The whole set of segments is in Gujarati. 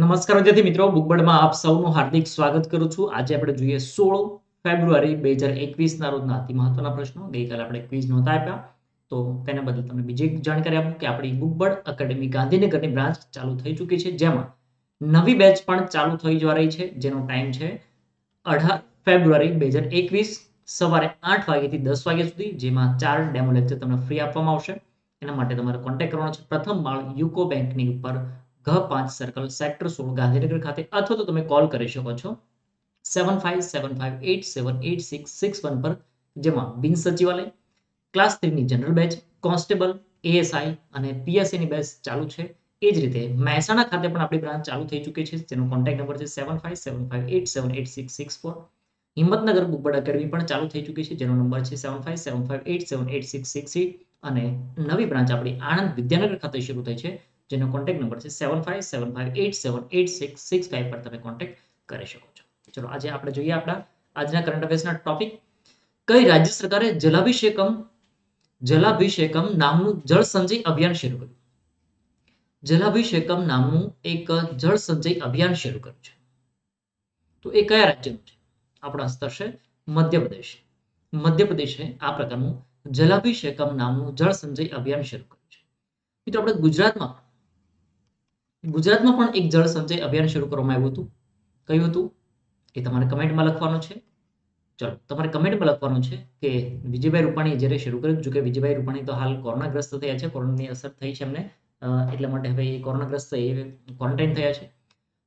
નમસ્કાર વિદ્યાર્થી મિત્રો, બુકબર્ડમાં આપ સૌનું હાર્દિક સ્વાગત કરું છું. આજે આપણે જોઈએ સોળ ફેબ્રુઆરી બે હજાર એકવીસના રોજના અતિ મહત્વના પ્રશ્નો. ગઈકાલે આપણે ક્વિઝ નહોતા આપ્યા. તો તેના બદલ તમને બીજી જાણકારી આપું કે આપણી બુકબર્ડ અકેડમી ગાંધીનગરની બ્રાન્ચ ચાલુ થઈ ચૂકી છે, જેમાં નવી બેચ પણ ચાલુ થઈ જવા રહી છે, જેનો ટાઈમ છે અઢાર ફેબ્રુઆરી બે હજાર એકવીસ સવારે આઠ વાગ્યાથી દસ વાગ્યા સુધી, જેમાં ચાર ડેમો લેક્ચર તમને ફ્રી આપવામાં આવશે. એના માટે તમારે કોન્ટેક્ટ કરવાનો છે. પ્રથમ માળ યુકો બેંકની ઉપર ઘ પાંચ સર્કલ સેક્ટર સોળ ગાંધીનગર ખાતે અથવા તો તમે કોલ કરી શકો છો. Seven five seven five eight seven eight six six one પર જેમાં બિન સચિવાલય ક્લાસ થ્રીની જનરલ બેચ કોન્સ્ટેબલ એએસઆઈ અને પીએસસીની બેચ ચાલુ છે. એ જ રીતે મહેસાણા ખાતે પણ આપણી બ્રાન્ચ ચાલુ થઈ ચૂકી છે. જેનો કોન્ટેક્ટ નંબર છે seven five seven five eight seven eight six six four Himmatnagar Bookbird academy પણ ચાલુ થઈ ચૂકી છે. જેનો નંબર છે seven five seven five eight seven eight six six અને નવી બ્રાન્ચ આપણી આણંદ વિદ્યાનગર ખાતે શરૂ થઈ છે. જેનો કોન્ટેક્ટ નંબર છે સેવન પર તમે કોન્ટેક્ટ કરી શકો છો. ચલો, આજે આપણે જોઈએ આપણા આજના કરંટ અફેર્સના ટોપિક કઈ રાજ્ય સરકારે જલાભિષેકમ જલાભિષેકમ નામનું જળ સંચય અભિયાન શરૂ કર્યું? જલાભિષેકમ નામનું એક જળ સંચય અભિયાન શરૂ કર્યું છે. તો એ કયા રાજ્યનું છે? આપણા સ્તર છે મધ્યપ્રદેશ. મધ્યપ્રદેશે આ પ્રકારનું જલાભિષેકમ નામનું જળ સંચય અભિયાન શરૂ કર્યું છે. મિત્રો, આપણે ગુજરાતમાં ગુજરાતમાં પણ એક જળ સંચય અભિયાન શરૂ કરવામાં આવ્યું હતું. કયું હતું? એ તમારે કમેન્ટમાં લખવાનું છે. ચલો, તમારે કમેન્ટમાં લખવાનું છે કે વિજયભાઈ રૂપાણીએ જ્યારે શરૂ કર્યું જો કે વિજયભાઈ રૂપાણી તો હાલ કોરોનાગ્રસ્ત થયા છે, કોરોનાની અસર થઈ છે એમને એટલા માટે હવે એ કોરોનાગ્રસ્ત એ ક્વોરન્ટાઇન થયા છે.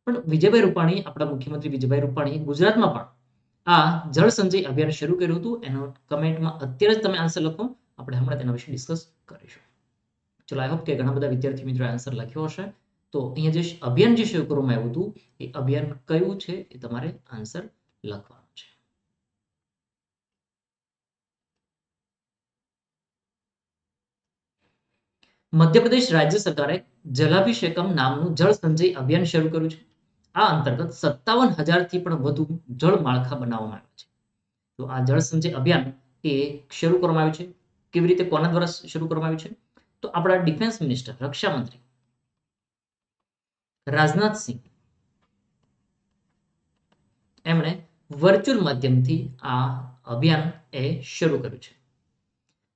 પણ વિજયભાઈ રૂપાણી, આપણા મુખ્યમંત્રી વિજયભાઈ રૂપાણી ગુજરાતમાં પણ આ જળ સંચય અભિયાન શરૂ કર્યું હતું. એનો કમેન્ટમાં અત્યારે જ તમે આન્સર લખો. આપણે હમણાં તેના વિશે ડિસ્કસ કરીશું. ચલો આઈ હોપ કે ઘણા બધા વિદ્યાર્થી મિત્રો આન્સર લખ્યો હશે. તો અહીંયા જે અભિયાન જે શરૂ કરવામાં આવ્યું હતું, એ અભિયાન કયું છે એ તમારે આન્સર લખવાનું મધ્યપ્રદેશ રાજ્ય સરકારે જલાભિષેકમ નામનું જળ સંચય અભિયાન શરૂ કર્યું છે. આ અંતર્ગત સત્તાવન હજારથી પણ વધુ જળ માળખા બનાવવામાં આવ્યા છે. તો આ જળ સંચય અભિયાન એ શરૂ કરવામાં આવ્યું છે. કેવી રીતે કોના દ્વારા શરૂ કરવામાં આવ્યું છે? તો આપણા ડિફેન્સ મિનિસ્ટર રક્ષા મંત્રી રાજનાથસિંહ. એમણે વર્ચ્યુઅલ માધ્યમથી આ અભિયાન એ શરૂ કર્યું છે.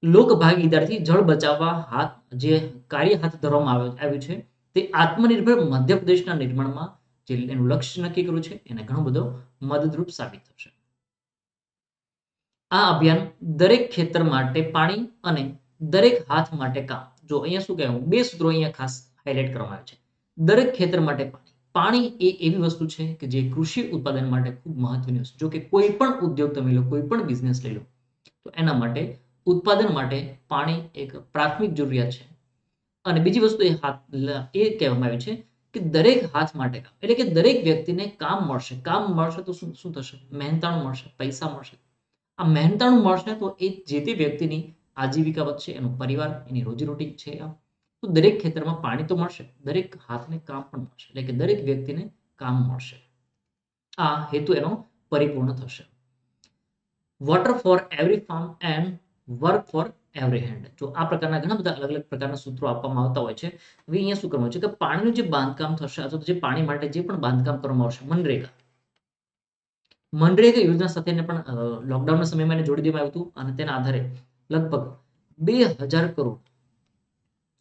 લોક ભાગીદારથી જળ બચાવવા હાથ, જે કાર્ય હાથ ધરવામાં આવ્યું છે, તે આત્મનિર્ભર મધ્યપ્રદેશના નિર્માણમાં જે એનું લક્ષ્ય નક્કી કર્યું છે, એને ઘણો બધો મદદરૂપ સાબિત થશે. આ અભિયાન દરેક ખેતર માટે પાણી અને દરેક હાથ માટે કામ. જો અહીંયા શું કહેવું બે સૂત્રો અહીંયા ખાસ હાઇલાઇટ કરવામાં આવે છે. દરેક ખેતર માટે પાણી પાણી એ એવી વસ્તુ છે કે જે કૃષિ ઉત્પાદન માટે ખૂબ મહત્વની વસ્તુ. જો કે કોઈ પણ ઉદ્યોગ તમે લો, કોઈ પણ બિઝનેસ લઈ લો, તો એના માટે ઉત્પાદન માટે પાણી એક પ્રાથમિક જરૂરિયાત છે. અને બીજી વસ્તુ એ હાથ, એ કહેવામાં આવે છે કે દરેક હાથ માટે કામ એટલે કે દરેક વ્યક્તિને કામ મળશે. કામ મળશે તો શું શું થશે? મહેનતાણું મળશે, પૈસા મળશે. આ મહેનતાણું મળશે તો એ જે તે વ્યક્તિની આજીવિકા વધશે, એનો પરિવાર, એની રોજીરોટી છે તો દરેક ખેતરમાં પાણી તો મળશે, દરેક હાથને કામ પણ મળશે, એટલે કે દરેક વ્યક્તિને કામ મળશે. આ હેતુ એનો પરિપૂર્ણ થશે. Water for every farm and work for every hand જો આ પ્રકારના ઘણા બધા અલગ અલગ પ્રકારના સૂત્રો આપવામાં આવતા હોય છે. અહીંયા શું કરવાનું છે કે પાણીનું જે બાંધકામ થશે અથવા જે પાણી માટે જે પણ બાંધકામ કરવામાં આવશે, મનરેગા. મનરેગા યોજના સાથે પણ લોકડાઉનના સમયમાં એને જોડી દેવામાં આવ્યું હતું અને તેના આધારે લગભગ બે હજાર કરોડ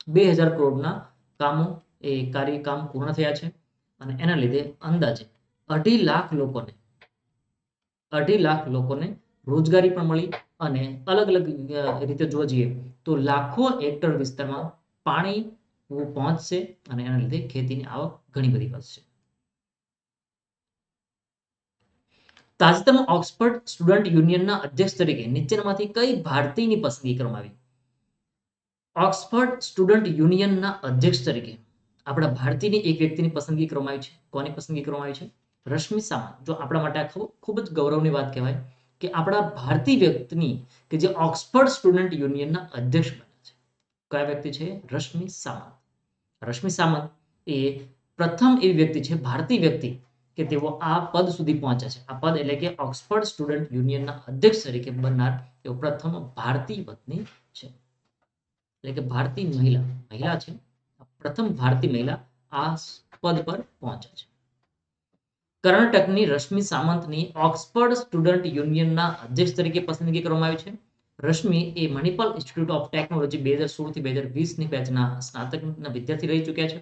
બે હજાર કરોડના કામો, એ કાર્ય કામ પૂર્ણ થયા છે અને એના લીધે અંદાજે અઢી લાખ લોકોને, અઢી લાખ લોકોને રોજગારી પણ મળી અને અલગ અલગ રીતે જોવા જઈએ તો લાખો હેક્ટર વિસ્તારમાં પાણી પહોંચશે અને એના લીધે ખેતીની આવક ઘણી બધી વધશે. તાજેતરમાં ઓક્સફર્ડ સ્ટુડન્ટ યુનિયનના અધ્યક્ષ તરીકે નીચેનામાંથી કઈ ભારતીયની પસંદગી કરવામાં આવી? ઓક્સફર્ડ સ્ટુડન્ટ યુનિયનના અધ્યક્ષ તરીકે આપણા ભારતીયની એક વ્યક્તિની પસંદગી કરવામાં આવી છે. કોની પસંદગી કરવામાં આવી છે? રશ્મિ સામંત. જો આપણા માટે આ ખૂબ જ ગૌરવની વાત કહેવાય કે આપણા ભારતીય વ્યક્તિની કે જે ઓક્સફર્ડ સ્ટુડન્ટ યુનિયનના અધ્યક્ષ બન્યા છે. કયા વ્યક્તિ છે? રશ્મિ સામંત. રશ્મિ સામંત એ પ્રથમ એવી વ્યક્તિ છે, ભારતીય વ્યક્તિ, કે તેઓ આ પદ સુધી પહોંચ્યા છે. આ પદ એટલે કે ઓક્સફર્ડ સ્ટુડન્ટ યુનિયનના અધ્યક્ષ તરીકે બનનાર તેઓ પ્રથમ ભારતીય વતની છે. એટલે કે ભારતીય મહિલા મહિલા છે. પ્રથમ ભારતીય મહિલા આ પદ પર પહોંચે છે. કર્ણાટકની રશ્મિ સામંતની ઓક્સફર્ડ સ્ટુડન્ટ યુનિયનના અધ્યક્ષ તરીકે પસંદગી કરવામાં આવી છે. રશ્મિ એ મણિપાલ ઇન્સ્ટિટ્યૂટ ઓફ ટેકનોલોજી બે હજાર સોળથી બે હજાર વીસની બેચના સ્નાતકના વિદ્યાર્થી રહી ચૂક્યા છે.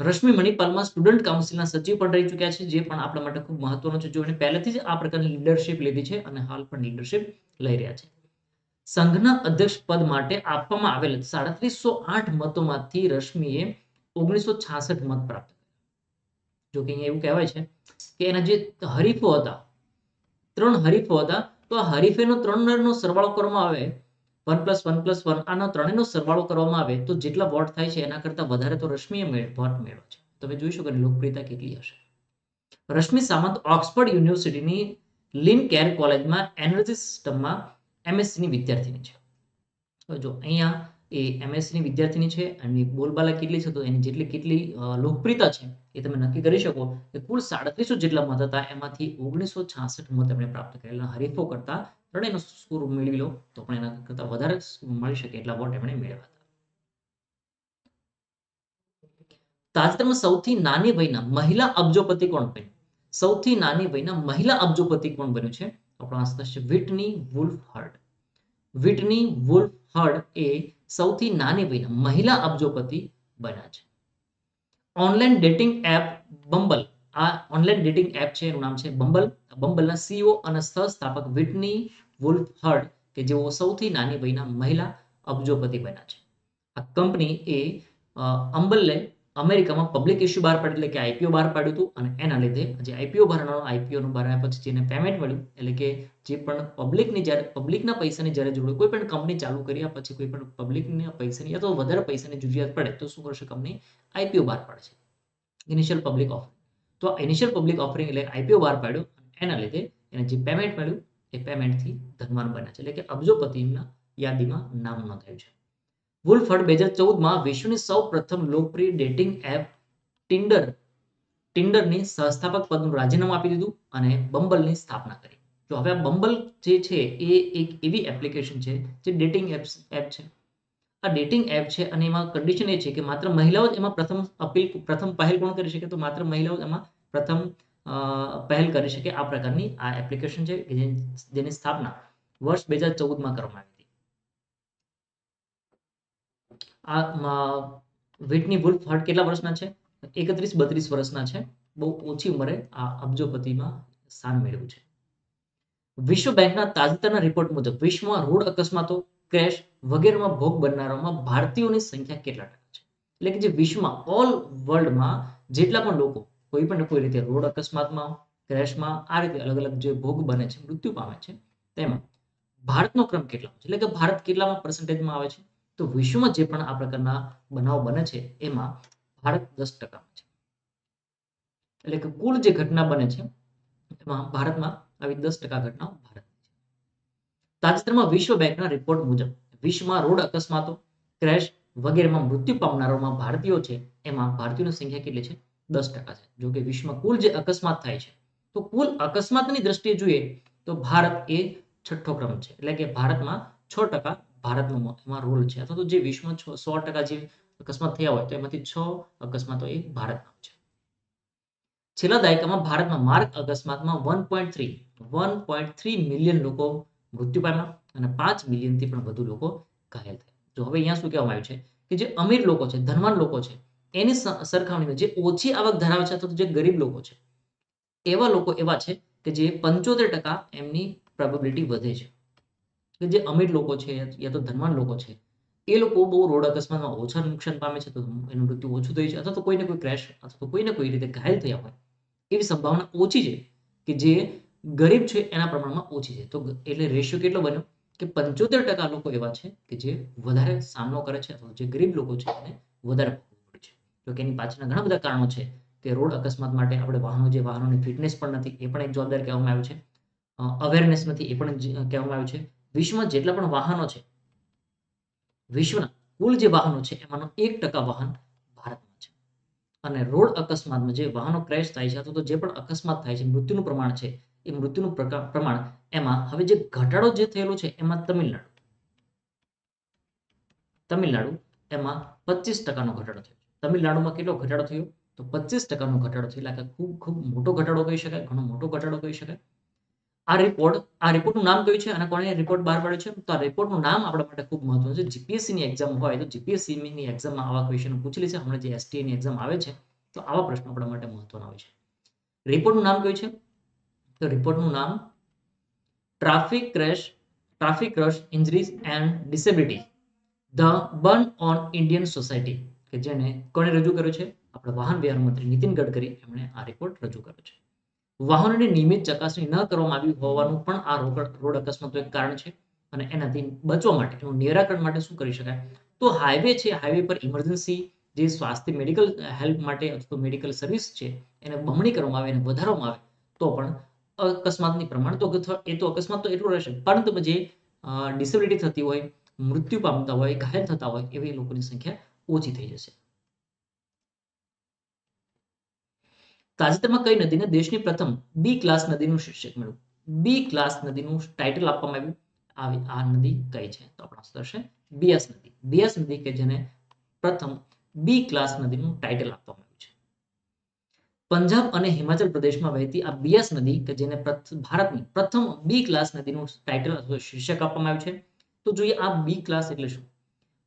રશ્મિ મણિપાલમાં સ્ટુડન્ટ કાઉન્સિલના સચિવ પણ રહી ચૂક્યા છે, જે પણ આપણા માટે ખૂબ મહત્વનું છે. જો એને પહેલેથી જ આ પ્રકારની લીડરશિપ લીધી છે અને હાલ પણ લીડરશિપ લઈ રહ્યા છે. સંઘના અધ્યક્ષ પદ માટે આપવામાં આવેલ સાડત્રીસો આઠ મતોમાંથી રશ્મિએ ઓગણીસો છાસઠ મત પ્રાપ્ત જો કે અહીંયા એવું કહેવાય છે કે એના જે હરીફો હતા, ત્રણ હરીફો હતા, તો આ હરીફેનો ત્રણનો સરવાળો કરવામાં આવે, one plus one plus one, આના ત્રણેયનો સરવાળો કરવામાં આવે, તો જેટલા વોટ થાય છે એના કરતા વધારે તો રશ્મિએ વોટ મેળવ્યો છે. તમે જોઈ શકો લોકપ્રિયતા કેટલી હશે. રશ્મિ સામંત ઓક્સફર્ડ યુનિવર્સિટીની લિન કેર કોલેજમાં એનર્જી સિસ્ટમમાં એમએસસી ની વિદ્યાર્થીની છે. તો જો અહીંયા એ એમએસસી ની વિદ્યાર્થીની છે અને બોલબાલા કેટલી છે તો એની જેટલી કેટલી લોકપ્રિયતા છે એ તમે નક્કી કરી શકો કે કુલ સાડત્રીસો જેટલા મત હતા એમાંથી ઓગણીસો છાસઠ મત એમણે પ્રાપ્ત કરેલા. હરીફો કરતા ત્રણેયનો સ્કોર મેળવી લો તો પણ એના કરતા વધારે મળી શકે એટલા વોટ એમણે મેળવ્યા હતા. તાજેતરમાં સૌથી નાની વયના મહિલા અબજોપતિ કોણ બન્યું? સૌથી નાની વયના મહિલા અબજોપતિ કોણ બન્યું છે? આપણો છે Whitney Wolfe Herd Whitney Wolfe Herd એ સૌથી નાની વયના મહિલા અબજોપતિ બન્યા છે. ઓનલાઈન ડેટિંગ એપ બંબલ આ ઓનલાઈન ડેટિંગ એપ છે, એનું નામ છે બંબલ બંબલના સીઓ અને સહસ્થાપક વિટની વુલ્ફ હર્ડ કે જેઓ સૌથી નાની વયના મહિલા અબજોપતિ બન્યા છે. આ કંપની એ અંબલ્લે અમેરિકામાં પબ્લિક ઇશ્યુ બહાર પાડ્યું એટલે કે આઈપીઓ બહાર પાડ્યું હતું અને એના લીધે જે આઈપીઓ ભરવાનો આઈપીઓનું ભરાયા પછી જેને પેમેન્ટ મળ્યું એટલે કે જે પણ પબ્લિકની જ્યારે પબ્લિકના પૈસાની જ્યારે જરૂર કોઈ પણ કંપની ચાલુ કર્યા પછી કોઈ પણ પબ્લિકના પૈસાની અથવા વધારે પૈસાની જરૂરિયાત પડે તો શું કરશે કંપની આઈપીઓ બહાર પાડશે. ઇનિશિયલ પબ્લિક ઓફર તો ઇનિશિયલ પબ્લિક ઓફરિંગ એટલે આઈપીઓ બહાર પાડ્યો એના લીધે એને જે પેમેન્ટ મળ્યું એ પેમેન્ટથી ધનવાન બન્યા છે. એટલે કે અબજોપતિના યાદીમાં નામ નોંધાયું છે. વુલ્ફર્ડ બે હજાર ચૌદમાં વિશ્વની સૌ પ્રથમ લોકપ્રિય ડેટિંગ એપ ટિન્ડર ટિન્ડરની સહસ્થાપક પદનું રાજીનામું આપી દીધું અને બંબલની સ્થાપના કરી. જો હવે આ બંબલ જે છે એ એક એવી એપ્લિકેશન છે જે ડેટિંગ એપ્સ એપ છે. આ ડેટિંગ એપ છે અને એમાં કન્ડિશન એ છે કે માત્ર મહિલાઓ જ એમાં પ્રથમ અપીલ, પ્રથમ પહેલ કોણ કરી શકે? તો માત્ર મહિલાઓ એમાં પ્રથમ પહેલ કરી શકે આ પ્રકારની આ એપ્લિકેશન છે જેની સ્થાપના વર્ષ બે હજાર ચૌદમાં કરવામાં આવી આ વિટની વુલ્ફ હર્ટ કેટલા વર્ષના છે? એકત્રીસ, બત્રીસ વર્ષના છે. બહુ ઓછી ઉંમરે આ અબજોપતિમાં સ્થાન મેળવ્યું છે. વિશ્વ બેંકના તાજેતરના રિપોર્ટ મુજબ વિશ્વમાં રોડ અકસ્માતો ક્રેશ વગેરેમાં ભોગ બનનારાઓમાં ભારતીયોની સંખ્યા કેટલા ટકા છે? એટલે કે જે વિશ્વમાં ઓલ વર્લ્ડમાં જેટલા પણ લોકો, કોઈ પણ કોઈ રીતે રોડ અકસ્માતમાં ક્રેશમાં આ રીતે અલગ અલગ જે ભોગ બને છે, મૃત્યુ પામે છે, તેમાં ભારતનો ક્રમ કેટલા છે? એટલે કે ભારત કેટલામાં પર્સન્ટેજમાં આવે છે? તો વિશ્વમાં જે પણ આ પ્રકારના બનાવ બને છે, એમાં ભારત દસ ટકામાં છે. એટલે કે કુલ જે ઘટના બને છે, એમાં ભારતમાં આવી દસ ટકા ઘટનાઓ ભારત તાજેતરમાં વિશ્વ બેંકના રિપોર્ટ મુજબ, વિશ્વમાં રોડ અકસ્માતો ક્રેશ વગેરેમાં મૃત્યુ પામનારોમાં ભારતીયો છે, એમાં ભારતીયોની સંખ્યા કેટલી છે? દસ ટકા છે. જો કે વિશ્વમાં કુલ જે અકસ્માત થાય છે, તો કુલ અકસ્માતની દ્રષ્ટિએ જોઈએ, તો ભારત એ છઠ્ઠો ક્રમ છે. એટલે કે ભારતમાં છ ટકા ભારતનો એમાં રોલ છે. અથવા તો જે વિશ્વમાં છ, સો ટકા જે અકસ્માત થયા હોય તો એમાંથી છ અકસ્માતો એ ભારતના છે. છેલ્લા દાયકામાં ભારતમાં માર્ગ અકસ્માતમાં one point three one point three million લોકો મૃત્યુ પામ્યા અને પાંચ મિલિયનથી પણ વધુ લોકો ઘાયલ થયા. જો હવે અહીંયા શું કહેવામાં આવ્યું છે કે જે અમીર લોકો છે, ધનવાન લોકો છે, એની સરખામણીમાં જે ઓછી આવક ધરાવે છે અથવા જે ગરીબ લોકો છે, એવા લોકો એવા છે કે જે પંચોતેર ટકા એમની પ્રોબેબિલિટી વધે છે. કે જે અમીર લોકો છે યા તો ધનવાન લોકો છે, એ લોકો બહુ રોડ અકસ્માતમાં ઓછા નુકસાન પામે છે, તો એનું મૃત્યુ ઓછું થયું છે, અથવા તો કોઈને કોઈ ક્રેશ અથવા તો કોઈને કોઈ રીતે ઘાયલ થયા હોય, એવી સંભાવના ઓછી છે કે જે ગરીબ છે એના પ્રમાણમાં ઓછી છે. તો એટલે રેશિયો કેટલો બન્યો? કે પંચોતેર ટકા લોકો એવા છે કે જે વધારે સામનો કરે છે, અથવા જે ગરીબ લોકો છે એને વધારે પડે છે. તો કે એની પાછળના ઘણા બધા કારણો છે કે રોડ અકસ્માત માટે આપણે વાહનો જે વાહનોની ફિટનેસ પણ નથી, એ પણ એક જવાબદાર કહેવામાં આવ્યું છે. અવેરનેસ નથી, એ પણ કહેવામાં આવ્યું છે. વિશ્વમાં જેટલા પણ વાહનો છે, વિશ્વના કુલ જે વાહનો છે, એમાંનો એક ટકા વાહન ભારતમાં છે. અને રોડ અકસ્માતમાં જે વાહનો ક્રેશ થાય છે, અથવા તો જે પણ અકસ્માત થાય છે, મૃત્યુનું પ્રમાણ છે, એ મૃત્યુનું પ્રમાણ એમાં હવે જે ઘટાડો જે થયેલો છે, એમાં તમિલનાડુ. તમિલનાડુ એમાં પચીસ ટકાનો ઘટાડો થયો. તમિલનાડુમાં કેટલો ઘટાડો થયો? તો પચીસ ટકાનો ઘટાડો થયો. એટલે ખૂબ ખૂબ મોટો ઘટાડો કહી શકાય, ઘણો મોટો ઘટાડો કહી શકાય. આ રિપોર્ટ આ રિપોર્ટનું નામ કયું છે અને કોણે રિપોર્ટ બહાર પાડ્યો છે? તો આ રિપોર્ટનું નામ આપણા માટે ખૂબ મહત્વનું છે. જીપીએસસીની એક્ઝામ હોય તો જીપીએસસીની એક્ઝામમાં આવા ક્વેશ્ચન પૂછેલી છે. હમણાં જે એસટીની એક્ઝામ આવે છે, તો આવા પ્રશ્નો આપણા માટે મહત્વના હોય છે. રિપોર્ટનું નામ કયું છે? તો રિપોર્ટનું નામ traffic crash traffic crash injuries and disability the burden on Indian society કે જેને કોણે રજૂ કર્યો છે? આપણા વાહન વ્યવહાર મંત્રી નીતિન ગડકરી એમણે આ રિપોર્ટ રજૂ કર્યો છે. વાહનોની નિયમિત ચકાસણી ન કરવામાં આવી હોવાનું પણ આ રોડ અકસ્માતનું એક કારણ છે અને એનાથી બચવા માટે એનું નિરાકરણ માટે શું કરી શકાય? તો હાઈવે છે હાઈવે પર ઇમરજન્સી જે સ્વાસ્થ્ય મેડિકલ હેલ્પ માટે અથવા મેડિકલ સર્વિસ છે, એને બમણી કરવામાં આવે, એને વધારવામાં આવે, તો પણ અકસ્માતની પ્રમાણ તો એ તો અકસ્માત તો એટલું રહેશે. પરંતુ જે ડિસેબિલિટી થતી હોય, મૃત્યુ પામતા હોય, ઘાયલ થતા હોય, એવી લોકોની સંખ્યા ઓછી થઈ જશે. તાજેતરમાં કઈ નદીને દેશની પ્રથમ બી ક્લાસ નદીનું શીર્ષક મળ્યું? બી ક્લાસ નદીનું ટાઇટલ આપવામાં આવ્યું. આ નદી કઈ છે? તો આપણો આન્સર છે બીએસ નદી. બીએસ નદી કે જેને પ્રથમ બી ક્લાસ નદીનું ટાઇટલ આપવામાં આવ્યું છે. પંજાબ અને હિમાચલ પ્રદેશમાં વહેતી આ બીએસ નદી કે જેને ભારતની પ્રથમ બી ક્લાસ નદીનું ટાઇટલ અથવા શીર્ષક આપવામાં આવ્યું છે. તો જોઈએ આ બી ક્લાસ એટલે શું?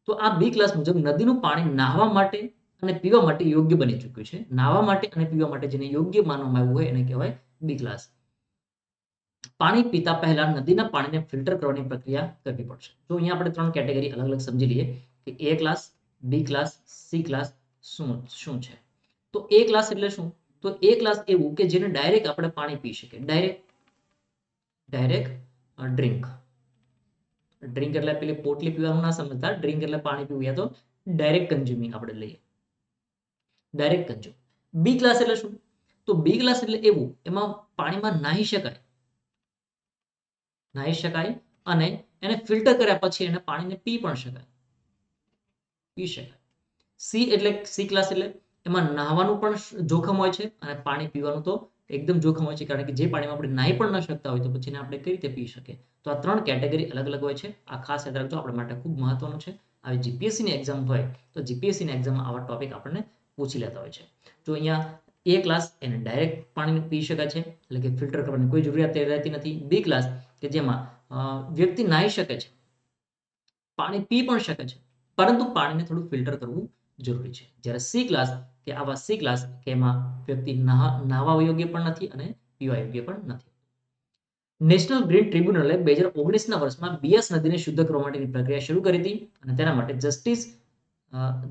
તો આ બી ક્લાસ મુજબ નદીનું પાણી નાહવા માટે અને પીવા માટે યોગ્ય બની ચૂક્યું છે. નાહવા માટે અને પીવા માટે જેને યોગ્ય માનવામાં આવ્યું હોય એને કહેવાય બી ગ્લાસ. પાણી પીતા પહેલા નદીના પાણીને ફિલ્ટર કરવાની પ્રક્રિયા કરવી પડશે. તો અહીંયા આપણે ત્રણ કેટેગરી અલગ અલગ સમજી લઈએ કે A class B class C class શું શું છે? તો એ ક્લાસ એટલે શું? તો એ ક્લાસ એવું કે જેને ડાયરેક્ટ આપણે પાણી પી શકીએ. Direct direct drink. ડ્રિંક એટલે પેલી પોટલી પીવાનું ના સમજતા. ડ્રિંક એટલે પાણી પીવું. યા તો ડાયરેક્ટ કન્ઝ્યુમિંગ આપણે લઈએ. ડાયરેક્ટ કંજો બી ક્લાસ એટલે શું? તો બી ક્લાસ એટલે એવું, એમાં પાણીમાં નાહી શકાય. નાહી શકાય અને એને ફિલ્ટર કર્યા પછી એને પાણીને પી પણ શકાય. પી શકાય. સી એટલે સી ક્લાસ એટલે એમાં નાહવાનું પણ જોખમ હોય છે અને પાણી પીવાનું તો એકદમ જોખમ હોય છે, કારણ કે જે પાણીમાં આપણે નાહી પણ ન શકતા હોય તો પછી આપણે કઈ રીતે પી શકીએ? તો આ ત્રણ કેટેગરી અલગ અલગ હોય છે. આ ખાસ યાદ રાખજો, આપણા માટે ખૂબ મહત્વનું છે. આવી જીપીએસસી ની એક્ઝામ હોય તો જીપીએસસી ની એક્ઝામમાં આવા ટોપિક આપણને પૂછી લેતા હોય છે. જો અહીંયા એ ક્લાસ એને ડાયરેક્ટ પાણી પી શકાય છે, એટલે કે ફિલ્ટર કરવાની કોઈ જરૂરિયાત રહેતી નથી. બી ક્લાસ કે જેમાં વ્યક્તિ નાહી શકે છે, પાણી પી પણ શકે છે, પરંતુ પાણીને થોડું ફિલ્ટર કરવું જરૂરી છે. જ્યારે સી ક્લાસ કે આવા સી ક્લાસ કે એમાં વ્યક્તિ નાહવા યોગ્ય પણ નથી અને પીવા યોગ્ય પણ નથી. નેશનલ ગ્રીન ટ્રિબ્યુનલે બે હજાર ઓગણીસના વર્ષમાં બીએસ નદીને શુદ્ધ કરવા માટેની પ્રક્રિયા શરૂ કરી હતી અને તેના માટે જસ્ટિસ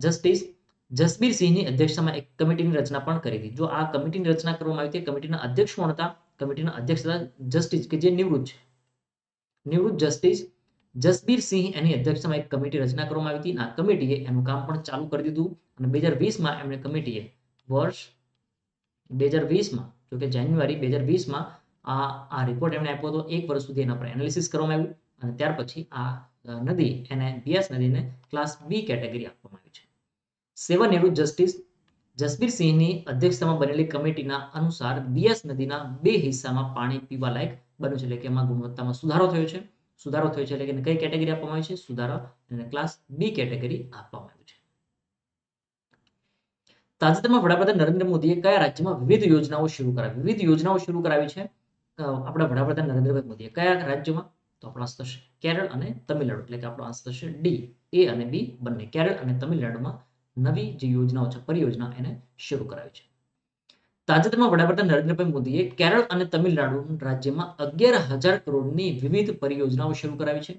જસ્ટિસ જસબીર સિંહની અધ્યક્ષતામાં એક કમિટીની રચના પણ કરી હતી. જો આ કમિટીની રચના કરવામાં આવી હતી, કમિટીના અધ્યક્ષ કોણ હતા? કમિટીના અધ્યક્ષ હતા જસ્ટિસ કે જે નિવૃત્ત છે? નિવૃત્ત જસ્ટિસ જસબીર સિંહ એની અધ્યક્ષતામાં એક કમિટી રચના કરવામાં આવી હતી આ કમિટીએ એનું કામ પણ ચાલુ કરી દીધું અને બે હજાર વીસમાં એમણે કમિટીએ વર્ષ બે હજાર વીસમાં જો કે જાન્યુઆરી બે હજાર વીસમાં આ આ રિપોર્ટ એમણે આપ્યો હતો. એક વર્ષ સુધી એના પર એનાલિસિસ કરવામાં આવ્યું અને ત્યાર પછી આ નદી, એને બિયાસ નદીને ક્લાસ બી કેટેગરી આપવામાં સેવાનિવૃત્ત જસ્ટિસ જસબીર સિંહની અધ્યક્ષતામાં બનેલી કમિટીના અનુસાર બિયાસ નદીના બે હિસ્સામાં પાણી પીવા લાયક બન્યું છે. એટલે કે એમાં ગુણવત્તામાં સુધારો થયો છે. સુધારો થયો છે એટલે કે કઈ કેટેગરી આપવામાં આવી છે? સુધારો અને ક્લાસ બી કેટેગરી આપવામાં આવી છે. તાજેતરમાં વડાપ્રધાન નરેન્દ્ર મોદીએ કયા રાજ્યમાં વિવિધ યોજનાઓ શરૂ કરાવી? વિવિધ યોજનાઓ શરૂ કરાવી છે. આપણા વડાપ્રધાન નરેન્દ્રભાઈ મોદીએ કયા રાજ્યમાં? તો આપણો આન્સર થશે કેરળ અને તમિલનાડુ. એટલે કે આપણો આન્સર થશે ડી, એ અને બી બંને. કેરળ અને તમિલનાડુમાં નવી જે યોજનાઓ છે, પરિયોજના એને શરૂ કરાવી છે. તાજેતરમાં વડાપ્રધાન નરેન્દ્રભાઈ મોદીએ કેરળ અને તમિલનાડુ રાજ્યમાં અગિયાર હજાર કરોડની વિવિધ પરિયોજનાઓ શરૂ કરાવી છે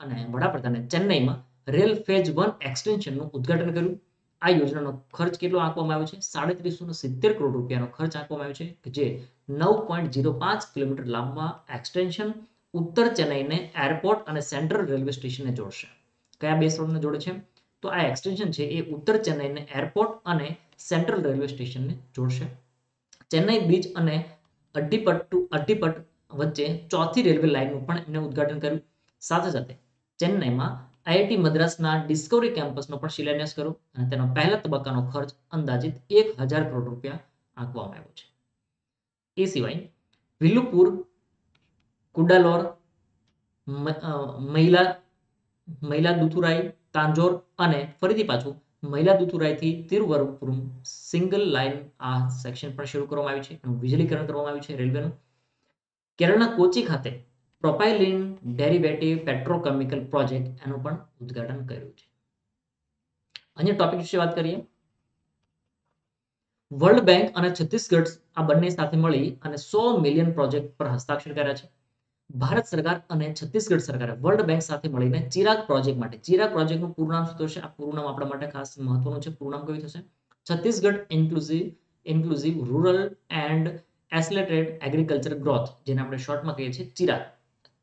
અને વડાપ્રધાને ચેન્નઈમાં રેલ ફેજ વન એક્સટેન્શનનું ઉદઘાટન કર્યું. આ યોજનાનો ખર્ચ કેટલો આંકવામાં આવ્યો છે? સાડત્રીસો સિત્તેર કરોડ રૂપિયાનો ખર્ચ આંકવામાં આવ્યો છે જે નવ પોઈન્ટ ઝીરો પાંચ કિલોમીટર લાંબા એક્સટેન્શન ઉત્તર ચેન્નઈને એરપોર્ટ અને સેન્ટ્રલ રેલવે સ્ટેશનને જોડશે. કયા બે સ્થળોને જોડે છે? તો આ એક્સટેન્શન છે એ ઉત્તર ચેન્નઈને એરપોર્ટ અને સેન્ટ્રલ રેલવે સ્ટેશનને જોડશે. ચેન્નાઈ બીચ અને અડ્ડીપટ ટુ અડ્ડીપટ વચ્ચે ચોથી રેલવે લાઇનનું પણ એમને ઉદઘાટન કર્યું. સાથે સાથે ચેન્નાઈમાં આઈઆઈટી મદ્રાસના ડિસ્કવરી કેમ્પસનો પણ શિલાન્યાસ કર્યો અને તેનો પહેલા તબક્કાનો ખર્ચ અંદાજિત એક હજાર કરોડ રૂપિયા આંકવામાં આવ્યો છે. એ સિવાય વિલ્લુપુર કુડાલોર મહિલા મહિલા દુથુરાઈ તાંજોર અને ફરીથી પાછું મહિલાદુથુરાઈથી તિરુવરપુરમ સિંગલ લાઇન આ સેક્શન પણ શરૂ કરવામાં આવ્યું છે. એનું વીજળીકરણ કરવામાં આવ્યું છે રેલવેનું. કેરળના કોચી ખાતે પ્રોપાઇલિન ડેરિવેટિવ પેટ્રોકેમિકલ પ્રોજેક્ટ એનું પણ ઉદ્ઘાટન કર્યું છે. અન્ય ટોપિક વિશે વાત કરીએ. વર્લ્ડ બેંક અને છત્તીસગઢ આ બંને સાથે મળી અને સો મિલિયન પ્રોજેક્ટ પર હસ્તાક્ષર કર્યા છે. ભારત સરકાર અને છત્તીસગઢ સરકારે વર્લ્ડ બેંક સાથે મળીને ચિરાગ પ્રોજેક્ટ માટે, ચિરાગ પ્રોજેક્ટનું પૂરું નામ શું થશે? આ પૂરું નામ આપણા માટે ખાસ મહત્વનું છે. પૂરું નામ કયું થશે? Chhattisgarh inclusive inclusive rural and accelerated agriculture growth જેને આપણે શોર્ટમાં કહીએ છીએ ચિરાગ.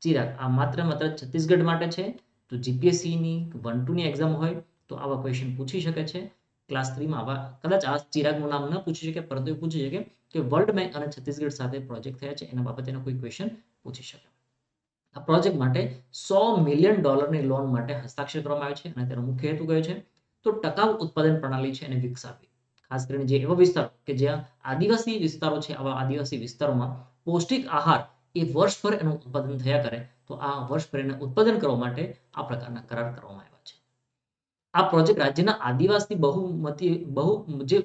ચિરાગ, આ માત્ર માત્ર છત્તીસગઢ માટે છે? તો જીપીએસસીની વન ટુની એક્ઝામ હોય તો આવા ક્વેશ્ચન પૂછી શકે છે. ક્લાસ થ્રીમાં આવા, કદાચ આ ચિરાગનું નામ ન પૂછી શકે, પરંતુ એ પૂછી શકે કે વર્લ્ડ બેંક અને છત્તીસગઢ સાથે પ્રોજેક્ટ થયા છે. એના બાબતે કોઈ ક્વેશ્ચન પૂછી શકે. આ પ્રોજેક્ટ માટે સો મિલિયન ડોલરની લોન માટે હસ્તાક્ષર કરવામાં આવે છે અને તેનો મુખ્ય હેતુ કયો છે? તો ટકાઉ ઉત્પાદન પ્રણાલી છે એને વિકસાવવી. ખાસ કરીને જે એવા વિસ્તારો કે જ્યાં આદિવાસી વિસ્તારો છે, આવા આદિવાસી વિસ્તારોમાં પૌષ્ટિક આહાર એ વર્ષભર એનું ઉત્પાદન થયા કરે, તો આ વર્ષભર એને ઉત્પાદન કરવા માટે આ પ્રકારના કરાર કરવામાં આવ્યા છે. આ પ્રોજેક્ટ રાજ્યના આદિવાસી બહુમતી, બહુ જે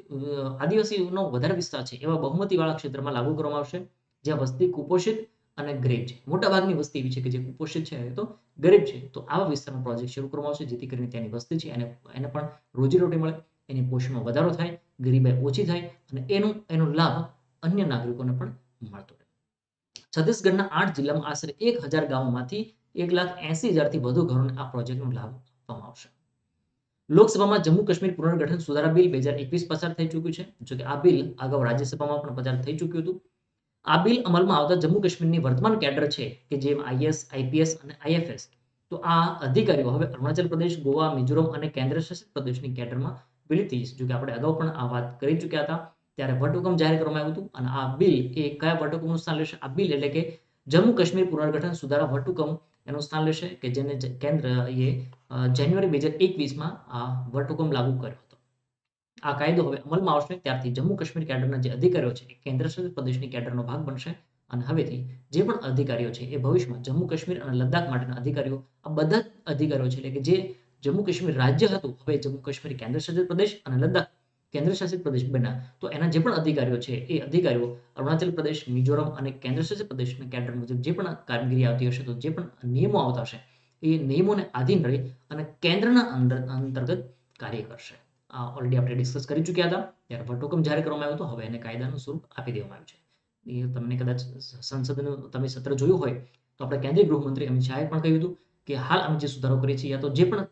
આદિવાસીનો વધારે વિસ્તાર છે, એવા બહુમતી વાળા ક્ષેત્રમાં લાગુ કરવામાં આવશે, જ્યાં વસ્તી કુપોષિત અને ગરીબ છે. મોટાભાગની વસ્તી એવી છે કે જે કુપોષિત છે, તો ગરીબ છે. તો આવા વિસ્તારમાં પ્રોજેક્ટ શરૂ કરવામાં આવશે, જેથી કરીને ત્યાંની વસ્તી છે, એને એને પણ રોજીરોટી મળે, એની પોષણમાં વધારો થાય ગરીબાઈ ઓછી થાય, અને એનું, એનો લાભ અન્ય નાગરિકોને પણ મળતો રહે. છત્તીસગઢના આઠ જિલ્લામાં આશરે એક હજાર ગામોમાંથી એક લાખ એસી હજારથી વધુ ઘરોને આ પ્રોજેક્ટનો લાભ આપવામાં આવશે. લોકસભામાં જમ્મુ કાશ્મીર પુનર્ગઠન સુધારા બિલ બે હજાર એકવીસ પસાર થઈ ચૂક્યું છે. જોકે આ બિલ અગાઉ રાજ્યસભામાં પણ પસાર થઈ ચૂક્યું હતું. આ બિલ અમલમાં આવતા જમ્મુ કાશ્મીરની વર્તમાન કેડર છે, કે જેમ આઈએસ આઈપીએસ અને આઈએફએસ તો આ અધિકારીઓ હવે અરુણાચલ પ્રદેશ, ગોવા, મિઝોરમ અને કેન્દ્ર શાસિત પ્રદેશની કેડરમાં વિલીન થઈ જો કે આપણે અગાઉ પણ આ વાત કરી ચૂક્યા હતા. ત્યારે વટહુકમ જાહેર કરવામાં આવ્યું હતું અને આ બિલ એ કયા વટહુકમનું સ્થાન લેશે? આ બિલ એટલે કે જમ્મુ કાશ્મીર પુનર્ગઠન સુધારા વટહુકમ એનું સ્થાન લેશે, કે જેને કેન્દ્ર એ જાન્યુઆરી બે હજાર એકવીસમાં આ વટહુકમ લાગુ કર્યો. આ કાયદો હવે અમલમાં આવશે. ત્યારથી જમ્મુ કાશ્મીર કેડરના જે અધિકારીઓ છે, એ કેન્દ્રશાસિત પ્રદેશની કેડરનો ભાગ બનશે. અને હવેથી જે પણ અધિકારીઓ છે, એ ભવિષ્યમાં જમ્મુ કાશ્મીર અને લદ્દાખ માટેના અધિકારીઓ, આ બધા અધિકારીઓ છે, એટલે કે જે જમ્મુ કાશ્મીર રાજ્ય હતું, હવે જમ્મુ કાશ્મીર કેન્દ્રશાસિત પ્રદેશ અને લદ્દાખ કેન્દ્રશાસિત પ્રદેશ બન્યા. તો એના જે પણ અધિકારીઓ છે, એ અધિકારીઓ અરુણાચલ પ્રદેશ, મિઝોરમ અને કેન્દ્રશાસિત પ્રદેશના કેડર મુજબ જે પણ કામગીરી આવતી હશે, તો જે પણ નિયમો આવતા હશે, એ નિયમોને આધીન રહી અને કેન્દ્રના અંતર્ગત કાર્ય કરશે. ઓલરેડી આપણે ડિસ્કસ કરી ચૂક્યા હતા. ત્યારે વટહુકમ જાહેર કરવામાં આવ્યો હતો. હવે એને કાયદાનું સ્વરૂપ આપી દેવામાં આવ્યું છે. એ તમને કદાચ સંસદનું તમે સત્ર જોયું હોય, તો આપણે કેન્દ્રીય ગૃહમંત્રી અમિત શાહે પણ કહ્યું હતું કે હાલ અમે જે સુધારો કરીએ છીએ, યા તો જે પણ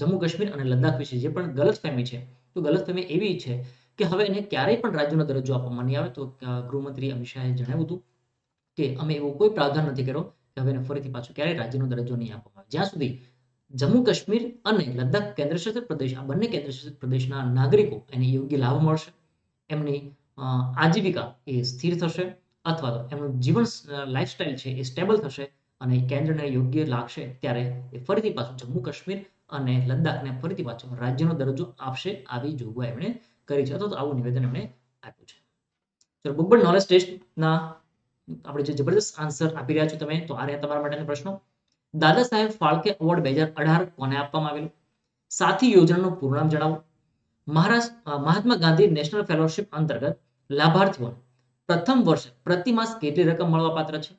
જમ્મુ કાશ્મીર અને લદ્દાખ વિશે જે પણ ગલતફહેમી છે, તો ગલતફહેમી એવી છે કે હવે એને ક્યારેય પણ રાજ્યનો દરજ્જો આપવામાં નહીં આવે. તો ગૃહમંત્રી અમિત શાહે જણાવ્યું હતું કે અમે એવો કોઈ પ્રાવધાન નથી કર્યો કે હવે એને ફરીથી પાછું ક્યારેય રાજ્યનો દરજ્જો નહીં આપવામાં આવે. જ્યાં સુધી જમ્મુ કાશ્મીર અને લદ્દાખ કેન્દ્રશાસિત પ્રદેશ, આ બંને કેન્દ્રશાસિત પ્રદેશના નાગરિકો એને યોગ્ય લાભ મળશે. એમની આજીવિકા એ સ્થિર થશે અથવા તો એમનું જીવન લાઈફસ્ટાઈલ છે એ સ્ટેબલ થશે અને કેન્દ્રને યોગ્ય લાગશે ત્યારે એ ફરીથી પાછું જમ્મુ કાશ્મીર અને લદ્દાખને ફરીથી પાછો રાજ્યનો દરજ્જો આપશે આવી જોગવાઈ એમણે કરી છે. અથવા તો આવું નિવેદન એમણે આપ્યું છે. ચલો, બુકબર્ડ નોલેજ ટેસ્ટના આપણે જે જબરદસ્ત આન્સર આપી રહ્યા છો તમે, તો આ રહ્યા તમારા માટેના પ્રશ્નો. દાદા સાહેબ ફાળકે એવોર્ડ બે હજાર અઢાર કોને આપવામાં આવેલું? સાથી યોજનાનું પૂર્ણામ જણાવો. મહારાષ્ટ્ર મહાત્મા ગાંધી નેશનલ ફેલોશિપ અંતર્ગત લાભાર્થીઓને પ્રથમ વર્ષે પ્રતિ માસ કેટલી રકમ મળવા પાત્ર છે?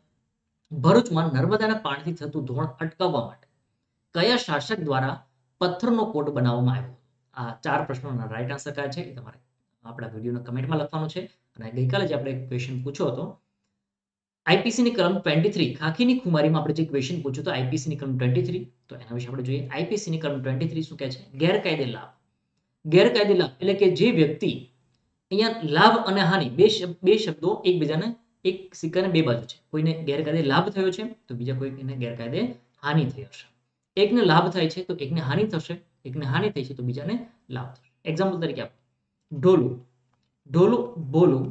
ભરૂચમાં નર્મદાના પાણીથી થતું ધોણ અટકાવવા માટે કયા શાસક દ્વારા પથ્થરનો કોટ બનાવવામાં આવ્યો? આ ચાર પ્રશ્નોના રાઈટ આન્સર કયા છે એ તમારે આપણા વિડીયોના કમેન્ટમાં લખવાનું છે. અને ગઈકાલે જે આપણે ક્વેશ્ચન પૂછ્યો હતો. આઈપીસીની કલમ ટ્વેન્ટી થ્રી ખાખીની ખુમારીમાં આપણે જે ક્વેશ્ચન પૂછ્યું તો આઈપીસીની કલમ ટ્વેન્ટી થ્રી તો એના વિશે આપણે જોઈએ. આઈપીસીની કલમ ટ્વેન્ટી થ્રી શું કહે છે? ગેરકાયદે લાભ. ગેરકાયદે લાભ એટલે કે જે વ્યક્તિ અહીંયા લાભ અને હાનિ, બે બે શબ્દો એકબીજાને એક સિક્કાને બે બાજુ છે. કોઈને ગેરકાયદે લાભ થયો છે, તો બીજા કોઈને ગેરકાયદે હાનિ થઈ હશે એકને લાભ થાય છે, તો એકને હાનિ થશે. એકને હાનિ થઈ છે, તો બીજાને લાભ થશે. એક્ઝામ્પલ તરીકે આપો. ઢોલું. ઢોલું, બોલું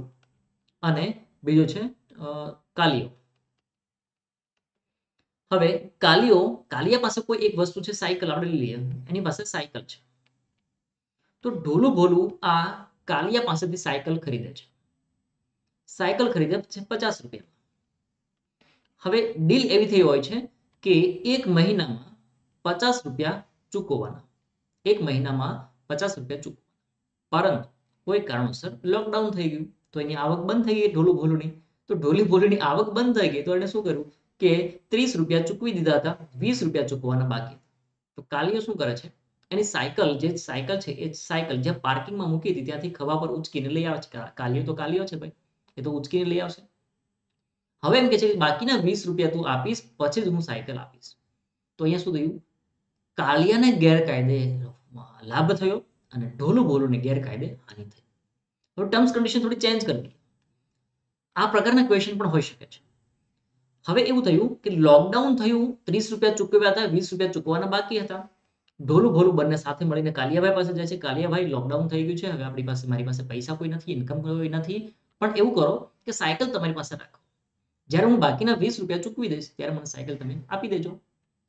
અને બીજું છે કાલિયો હવે કાલિયો કાલિયા પાસે કોઈ એક વસ્તુ છે, સાયકલ, આપણે લઈએ. એની પાસે સાયકલ છે. તો ઢોલું ભોલું આ કાલિયા પાસેથી સાયકલ ખરીદે છે. સાયકલ ખરીદે છે પચાસ રૂપિયા. હવે ડીલ એવી થઈ હોય છે કે એક મહિનામાં પચાસ રૂપિયા ચૂકવવાના. એક મહિનામાં પચાસ રૂપિયા ચૂકવવાના. પરંતુ કોઈ કારણોસર લોકડાઉન થઈ ગયું, તો એની આવક બંધ થઈ ગઈ ઢોલું ભોલુની. તો ઢોલી બોલીની આવક બંધ થઈ ગઈ તો એને શું કર્યું? કે ત્રીસ રૂપિયા ચૂકવી દીધા હતા, વીસ રૂપિયા ચૂકવવાના બાકી તો કાલીઓ શું કરે છે? એની સાયકલ, જે સાયકલ છે, એ સાયકલ જે પાર્કિંગમાં મૂકી હતી, ત્યાંથી ખભા પર ઉચકીને લઈ આવે છે. કાલીઓ તો કાલીઓ છે ભાઈ. એ તો ઉચકીને લઈ આવશે. હવે એમ કે છે કે બાકીના વીસ રૂપિયા તું આપીશ, પછી જ હું સાયકલ આપીશ. તો અહીંયા શું થયું? કાલિયાને ગેરકાયદે લાભ થયો અને ઢોલું બોલુને ગેરકાયદે હાનિ થઈ. હવે ટર્મ્સ કન્ડિશન થોડી ચેન્જ કરવી આ પ્રકારના ક્વેશ્ચન પણ હોઈ શકે છે. હવે એવું થયું કે લોકડાઉન થયું, ત્રીસ રૂપિયા ચૂકવ્યા હતા, વીસ રૂપિયા ચૂકવાના બાકી હતા. ઢોલું ભોલું બંને સાથે મળીને કાલિયાભાઈ પાસે જાય છે. કાલિયાભાઈ લોકડાઉન થઈ ગયું છે. હવે આપણી પાસે, મારી પાસે પૈસા કોઈ નથી ઇન્કમ કોઈ નથી. પણ એવું કરો કે સાયકલ તમારી પાસે રાખો. જ્યારે હું બાકીના વીસ રૂપિયા ચૂકવી દઈશ, ત્યારે મને સાયકલ તમે આપી દેજો.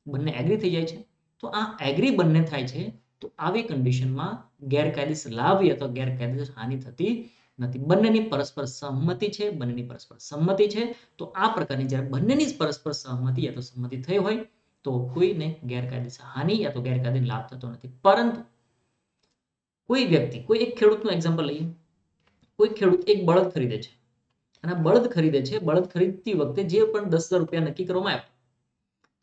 બંને એગ્રી થઈ જાય છે. તો આ એગ્રી બંને થાય છે, તો આવી કન્ડિશનમાં ગેરકાયદેસર લાભ અથવા ગેરકાયદેસર હાનિ થતી નથી. બંનેની પરસ્પર સહમતિ છે, બંનેની પરસ્પર સંમતિ છે. તો આ પ્રકારની જ્યારે બંનેની પરસ્પર સહમતિ અથવા સંમતિ થઈ હોય, તો કોઈને ગેરકાયદેસર હાનિ યા તો લાભ થતો નથી. પરંતુ કોઈ વ્યક્તિ, કોઈ એક ખેડૂતનું એક્ઝામ્પલ લઈએ. કોઈ ખેડૂત એક બળદ ખરીદે છે. અને બળદ ખરીદે છે, બળદ ખરીદતી વખતે જે પણ દસ હજાર રૂપિયા નક્કી કરવામાં આવ્યા.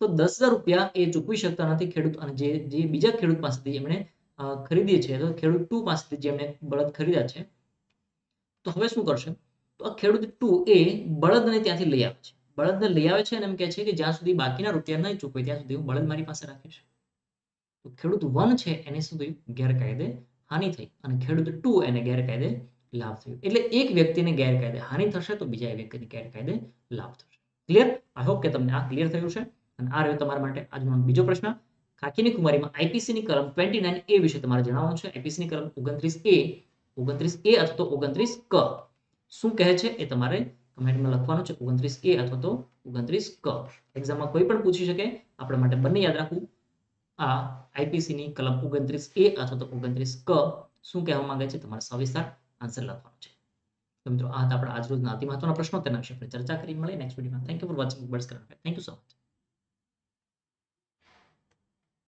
તો દસ હજાર રૂપિયા એ ચૂકવી શકતા નથી ખેડૂત અને જે જે બીજા ખેડૂત પાસેથી એમણે ખરીદી છે તો ખેડૂત ટુ પાસેથી જેમણે બળદ ખરીદ્યા છે તો હવે શું કરશે? તો આ ખેડૂત ટુ એ બળદને ત્યાંથી લઈ આવે છે. બળદને લઈ આવે છે અને એમ કહે છે કે જ્યાં સુધી બાકીના રૂપિયા નહીં ચૂકવે, ત્યાં સુધી હું બળદ મારી પાસે રાખીશ. તો ખેડૂત વન છે, એને શું થયું ગેરકાયદે હાનિ થઈ અને ખેડૂત ટુ એને ગેરકાયદે લાભ થયો. એટલે એક વ્યક્તિને ગેરકાયદે હાનિ થશે તો બીજા વ્યક્તિને ગેરકાયદે લાભ થશે. ક્લિયર આઈ હોપ કે તમને આ ક્લિયર થયું છે. અને આ રહ્યો તમારા માટે આજનો બીજો પ્રશ્ન. કાકીની કુમારીમાં આઈપીસી ની કલમ ટ્વેન્ટી નાઇન એ વિશે તમારે જણાવવાનું છે. આઈપીસી ની કલમ ઓગણત્રીસ એ ઓગણત્રીસ એ અથવા તો ઓગણત્રીસ ક. શું કહે છે? એ તમારે કમેન્ટમાં લખવાનું છે. ઓગણત્રીસ એ અથવા તો ઓગણત્રીસ ક. એક્ઝામમાં કોઈ પણ પૂછી શકે, આપણા માટે બંને યાદ રાખવું. આ આઈપીસી ની કલમ ઓગણત્રીસ એ અથવા તો ઓગણત્રીસ ક. શું કહેવા માંગે છે? તમારે સવિસ્તાર આન્સર લખવાનો છે. તો મિત્રો, આ હતા આપણા આજ રોજના અતિ મહત્વના પ્રશ્નો. તેના વિશે આપણે ચર્ચા કરી. મળીએ નેક્સ્ટ વિડીયોમાં thank you for watching birds કરવા થેન્ક યુ સો મચ